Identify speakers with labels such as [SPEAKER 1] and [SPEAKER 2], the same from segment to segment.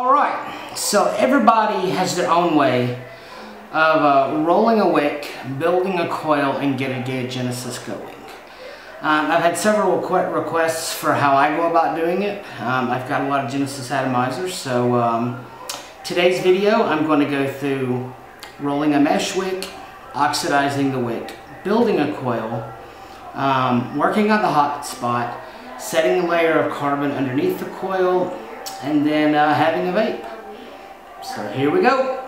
[SPEAKER 1] Alright, so everybody has their own way of uh, rolling a wick, building a coil, and getting a Genesis going. Um, I've had several requ requests for how I go about doing it. Um, I've got a lot of Genesis atomizers, so um, today's video I'm going to go through rolling a mesh wick, oxidizing the wick, building a coil, um, working on the hot spot, setting a layer of carbon underneath the coil, and then uh, having a vape. So here we go.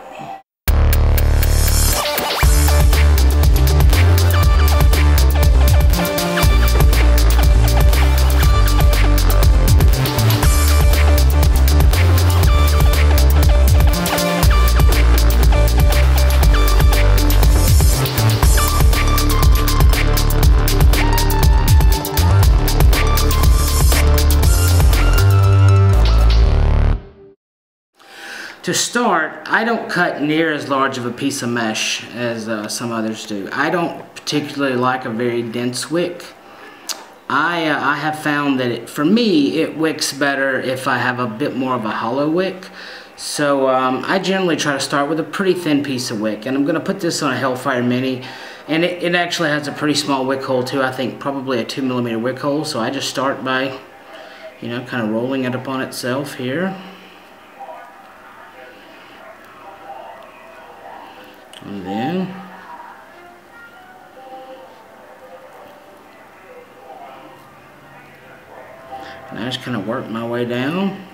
[SPEAKER 1] To start, I don't cut near as large of a piece of mesh as uh, some others do. I don't particularly like a very dense wick. I, uh, I have found that it, for me it wicks better if I have a bit more of a hollow wick. So um, I generally try to start with a pretty thin piece of wick and I'm going to put this on a Hellfire Mini and it, it actually has a pretty small wick hole too. I think probably a 2 millimeter wick hole so I just start by you know kind of rolling it upon itself here. And then and I just kind of work my way down.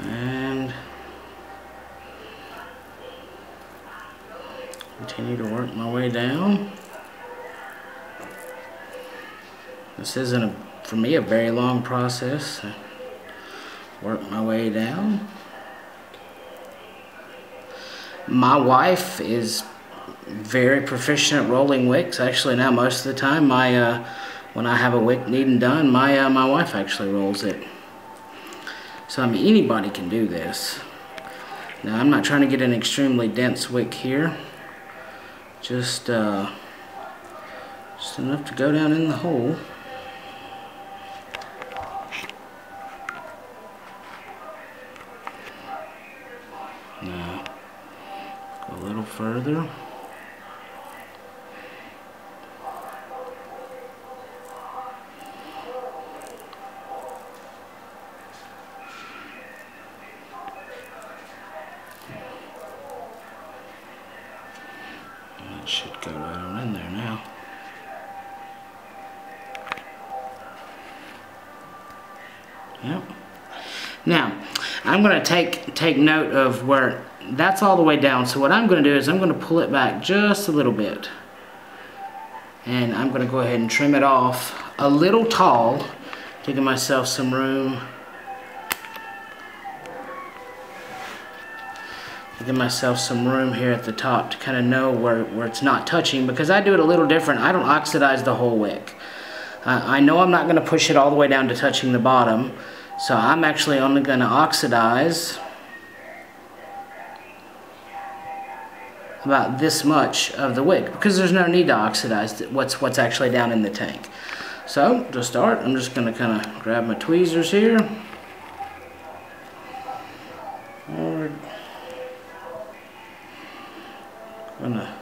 [SPEAKER 1] And continue to work my way down. This isn't, a, for me, a very long process work my way down. My wife is very proficient at rolling wicks. Actually, now most of the time, my uh, when I have a wick needing done, my uh, my wife actually rolls it. So I mean, anybody can do this. Now, I'm not trying to get an extremely dense wick here. Just uh, just enough to go down in the hole. Now, go a little further. That should go right on in there now. Yep. Now, I'm going to take take note of where that's all the way down. So what I'm going to do is I'm going to pull it back just a little bit. And I'm going to go ahead and trim it off a little tall to give myself some room. To give myself some room here at the top to kind of know where, where it's not touching because I do it a little different. I don't oxidize the whole wick. I know I'm not going to push it all the way down to touching the bottom. So I'm actually only going to oxidize about this much of the wick because there's no need to oxidize what's what's actually down in the tank. So to start, I'm just going to kind of grab my tweezers here. Gonna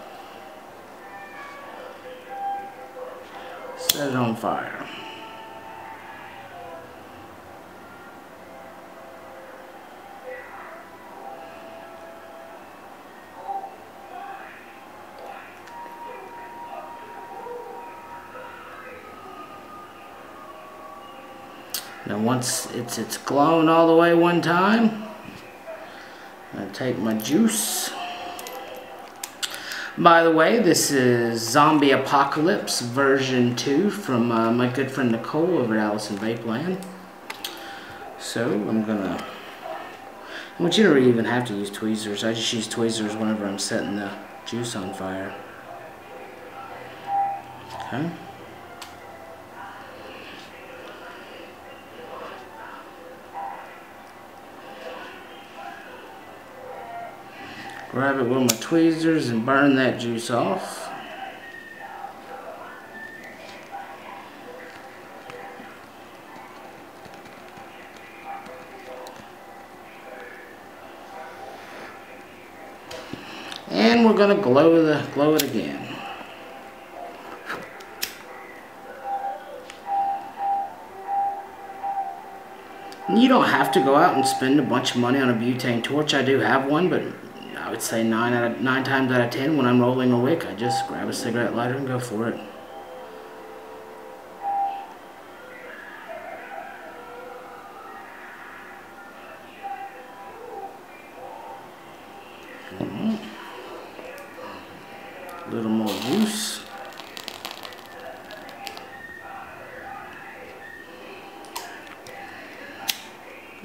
[SPEAKER 1] set it on fire. Once it's it's glowing all the way one time, I take my juice. By the way, this is Zombie Apocalypse version 2 from uh, my good friend Nicole over at Alice in Vapeland. So I'm gonna, I you to even have to use tweezers. I just use tweezers whenever I'm setting the juice on fire. Okay. grab it with my tweezers and burn that juice off. And we're going to glow the glow it again. You don't have to go out and spend a bunch of money on a butane torch. I do have one, but would say nine out of nine times out of ten when I'm rolling a wick, I just grab a cigarette lighter and go for it. A little more juice.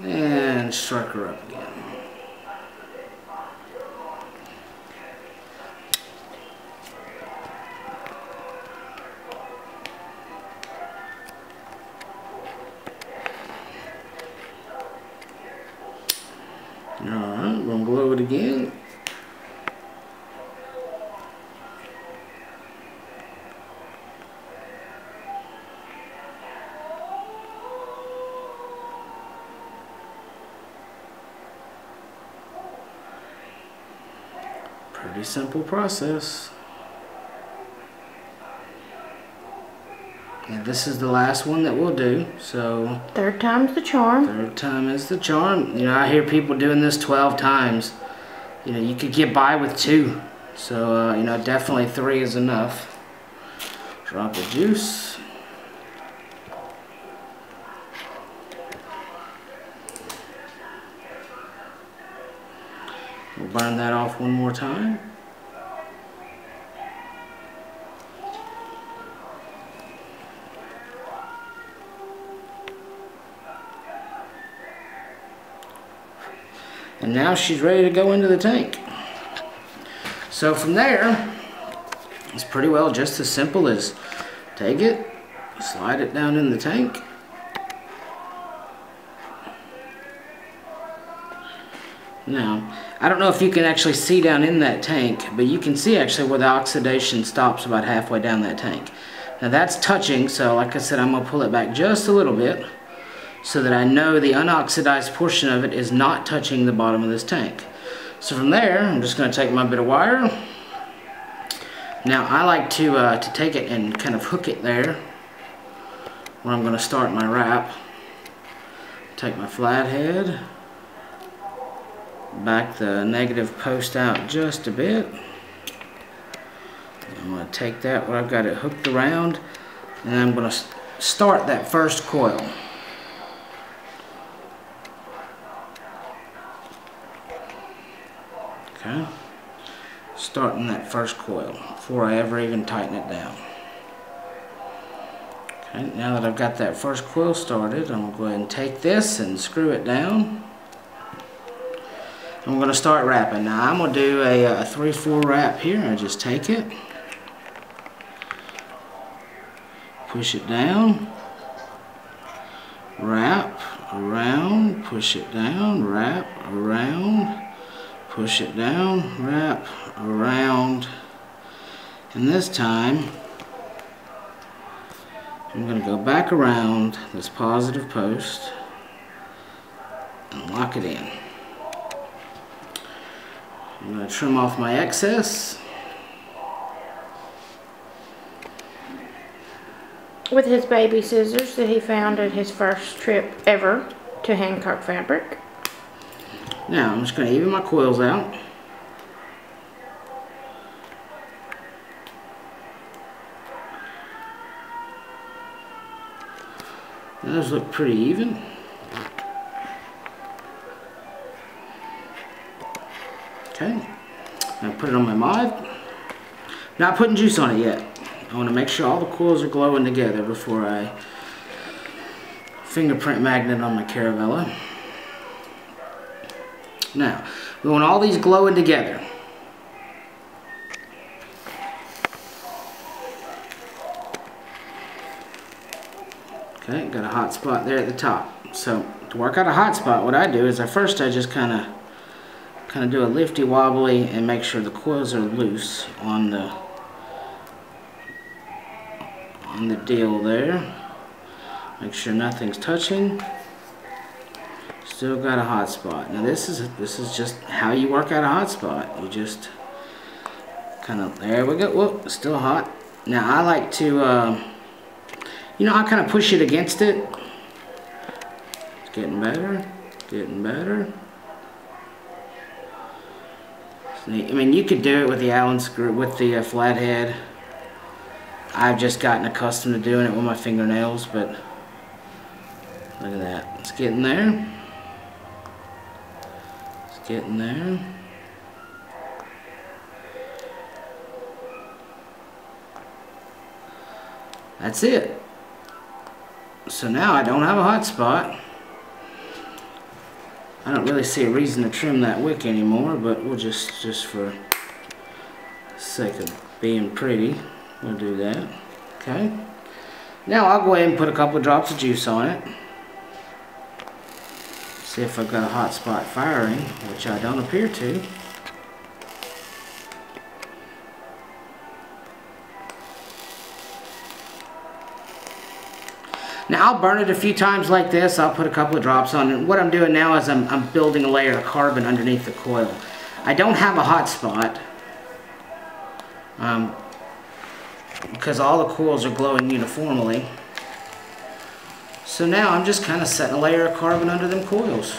[SPEAKER 1] And strike her up again. Alright, gonna blow it again. Pretty simple process. And this is the last one that we'll do, so
[SPEAKER 2] Third time's the charm.
[SPEAKER 1] third time is the charm. You know, I hear people doing this 12 times. You know, you could get by with two. So, uh, you know, definitely three is enough. Drop the juice. We'll burn that off one more time. And now she's ready to go into the tank. So from there, it's pretty well just as simple as take it, slide it down in the tank, Now, I don't know if you can actually see down in that tank, but you can see actually where the oxidation stops about halfway down that tank. Now that's touching, so like I said, I'm going to pull it back just a little bit so that I know the unoxidized portion of it is not touching the bottom of this tank. So from there, I'm just going to take my bit of wire. Now I like to, uh, to take it and kind of hook it there where I'm going to start my wrap. Take my flathead back the negative post out just a bit. I'm going to take that where I've got it hooked around and I'm going to start that first coil. Okay, starting that first coil before I ever even tighten it down. Okay, now that I've got that first coil started, I'm going to go ahead and take this and screw it down. I'm going to start wrapping. Now I'm going to do a, a 3-4 wrap here. I just take it, push it down, wrap around, push it down, wrap around, push it down, wrap around. And this time, I'm going to go back around this positive post and lock it in. I'm going to trim off my excess.
[SPEAKER 2] With his baby scissors that he found at his first trip ever to Hancock Fabric.
[SPEAKER 1] Now I'm just going to even my coils out. Those look pretty even. Okay, now put it on my mod. Not putting juice on it yet. I want to make sure all the coils are glowing together before I fingerprint magnet on my Caravela. Now, we want all these glowing together. Okay, got a hot spot there at the top. So, to work out a hot spot, what I do is at first I just kind of kind of do a lifty wobbly and make sure the coils are loose on the on the deal there. Make sure nothing's touching. Still got a hot spot. Now this is this is just how you work out a hot spot. You just kind of, there we go. Whoop, still hot. Now I like to, uh, you know, I kind of push it against it. It's getting better, getting better. I mean, you could do it with the Allen screw, with the uh, flathead. I've just gotten accustomed to doing it with my fingernails, but look at that. It's getting there. Getting there. That's it. So now I don't have a hot spot. I don't really see a reason to trim that wick anymore, but we'll just, just for sake of being pretty, we'll do that. Okay. Now I'll go ahead and put a couple drops of juice on it. See if I've got a hot spot firing, which I don't appear to. Now I'll burn it a few times like this. I'll put a couple of drops on it. What I'm doing now is I'm, I'm building a layer of carbon underneath the coil. I don't have a hot spot um, because all the coils are glowing uniformly. So now I'm just kind of setting a layer of carbon under them coils.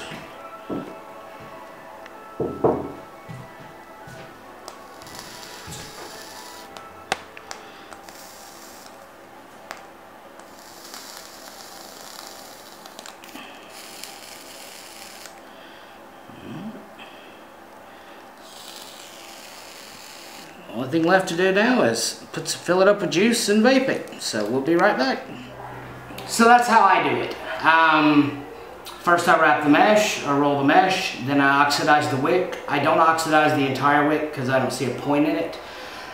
[SPEAKER 1] Only thing left to do now is put fill it up with juice and vape it. So we'll be right back. So that's how I do it. Um, first I wrap the mesh or roll the mesh, then I oxidize the wick. I don't oxidize the entire wick because I don't see a point in it.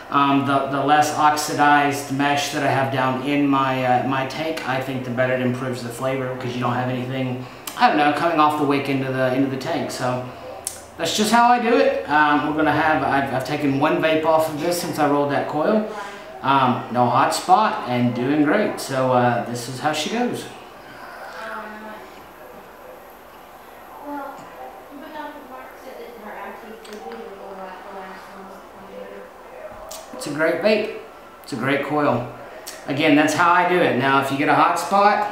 [SPEAKER 1] Um, the, the less oxidized mesh that I have down in my, uh, my tank, I think the better it improves the flavor because you don't have anything, I don't know, coming off the wick into the, into the tank. So that's just how I do it. Um, we're gonna have, I've, I've, taken one vape off of this since I rolled that coil. Um, no hot spot and doing great. So uh, this is how she goes. It's a great bait. It's a great coil. Again, that's how I do it. Now, if you get a hot spot,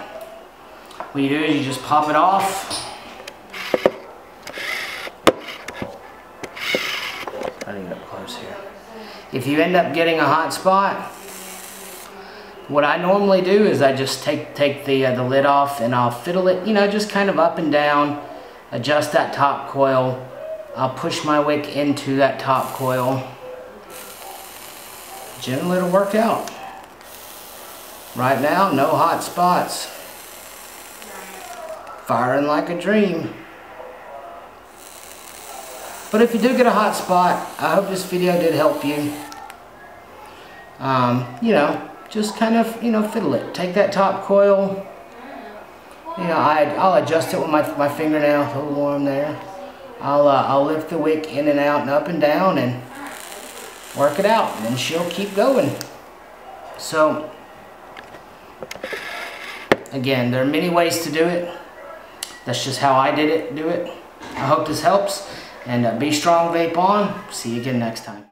[SPEAKER 1] what you do is you just pop it off. up close here. If you end up getting a hot spot, what I normally do is I just take take the uh, the lid off and I'll fiddle it, you know, just kind of up and down, adjust that top coil. I'll push my wick into that top coil. Generally it'll work out. Right now, no hot spots. Firing like a dream. But if you do get a hot spot, I hope this video did help you. Um, you know, just kind of, you know, fiddle it. Take that top coil. You know, I, I'll adjust it with my, my fingernail, a little warm there. I'll, uh, I'll lift the wick in and out and up and down and work it out. And she'll keep going. So, again, there are many ways to do it. That's just how I did it, do it. I hope this helps. And uh, be strong, vape on. See you again next time.